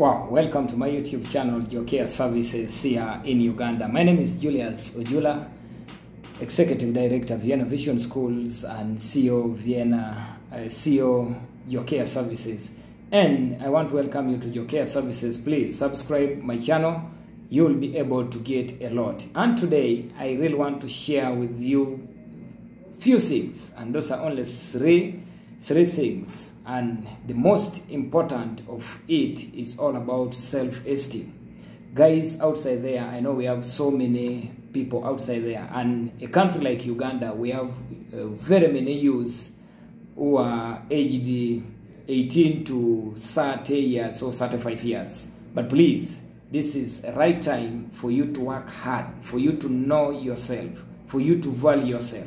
Wow, welcome to my YouTube channel, Jokea Services here in Uganda. My name is Julius Ojula, Executive Director, Vienna Vision Schools and CEO, Vienna, uh, CEO, Jokea Services. And I want to welcome you to Jokea Services. Please subscribe my channel. You will be able to get a lot. And today, I really want to share with you few things, and those are only three, three things and the most important of it is all about self-esteem. Guys outside there i know we have so many people outside there. And a country like uganda we have uh, very many youths who are aged 18 to 30 years or 35 years. But please this is a right time for you to work hard for you to know yourself for you to value yourself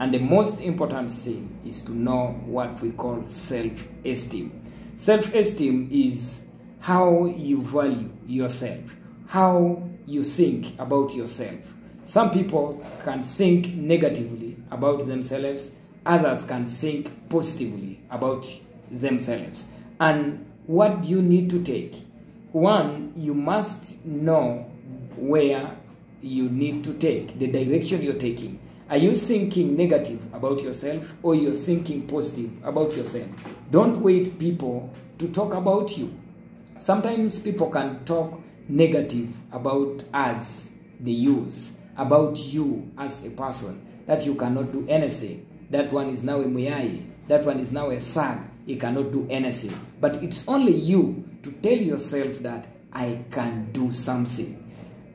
and the most important thing is to know what we call self-esteem. Self-esteem is how you value yourself, how you think about yourself. Some people can think negatively about themselves, others can think positively about themselves. And what do you need to take? One, you must know where you need to take, the direction you're taking. Are you thinking negative about yourself or you're thinking positive about yourself? Don't wait people to talk about you. Sometimes people can talk negative about us, the use, about you as a person, that you cannot do anything. That one is now a muyai, that one is now a sag, he cannot do anything. But it's only you to tell yourself that I can do something.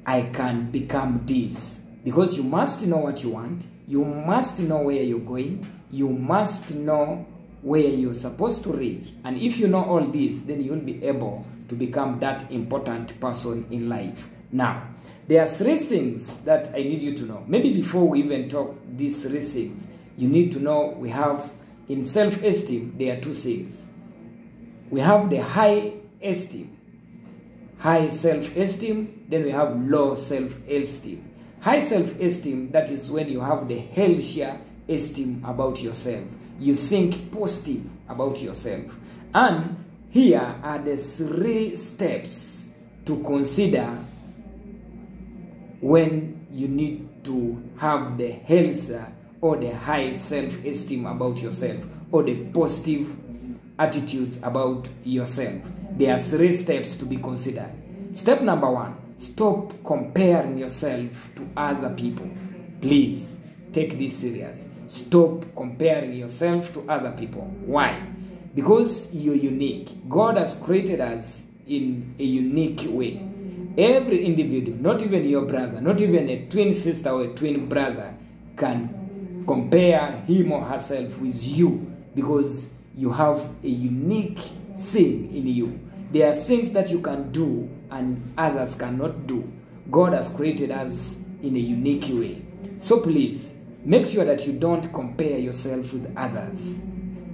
I can become this because you must know what you want you must know where you're going you must know where you're supposed to reach. And if you know all this then you'll be able to become that important person in life. Now there are three things that i need you to know. Maybe before we even talk these three things you need to know we have in self-esteem there are two things. We have the high esteem. High self-esteem then we have low self-esteem High self-esteem, that is when you have the healthier esteem about yourself. You think positive about yourself. And here are the three steps to consider when you need to have the healthier or the high self-esteem about yourself or the positive attitudes about yourself. There are three steps to be considered. Step number one, stop comparing yourself to other people. Please take this serious. Stop comparing yourself to other people. Why? Because you're unique. God has created us in a unique way. Every individual, not even your brother, not even a twin sister or a twin brother, can compare him or herself with you because you have a unique thing in you. There are things that you can do and others cannot do. God has created us in a unique way. So please, make sure that you don't compare yourself with others.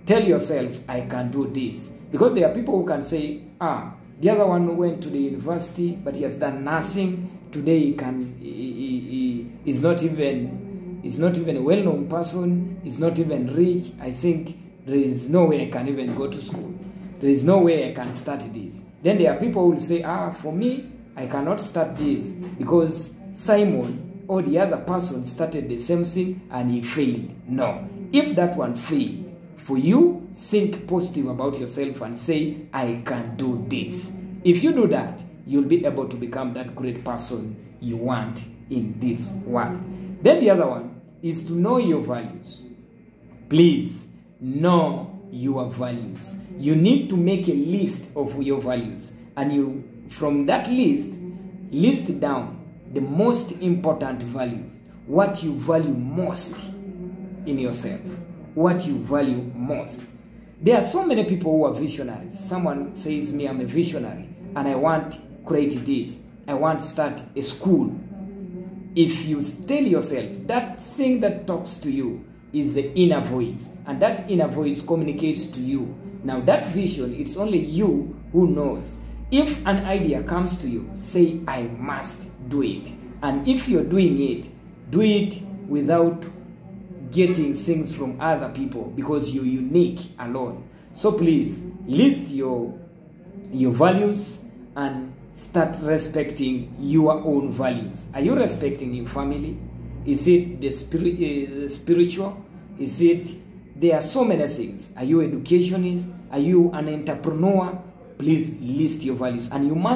Tell yourself, I can do this. Because there are people who can say, ah, the other one went to the university, but he has done nothing. Today he can, he, he, he is not even, is not even a well-known person. He's not even rich. I think there is no way I can even go to school. There is no way I can start this. Then there are people who will say, ah, for me, I cannot start this because Simon or the other person started the same thing and he failed. No. If that one failed, for you, think positive about yourself and say, I can do this. If you do that, you'll be able to become that great person you want in this world. Then the other one is to know your values. Please know your values. You need to make a list of your values and you from that list list down the most important value, what you value most in yourself, what you value most. There are so many people who are visionaries. Someone says me I'm a visionary and I want to create this. I want to start a school. If you tell yourself that thing that talks to you is the inner voice and that inner voice communicates to you now that vision it's only you who knows if an idea comes to you say i must do it and if you're doing it do it without getting things from other people because you're unique alone so please list your your values and start respecting your own values. Are you respecting your family? Is it the spirit, uh, spiritual? Is it there are so many things. Are you educationist? Are you an entrepreneur? Please list your values and you must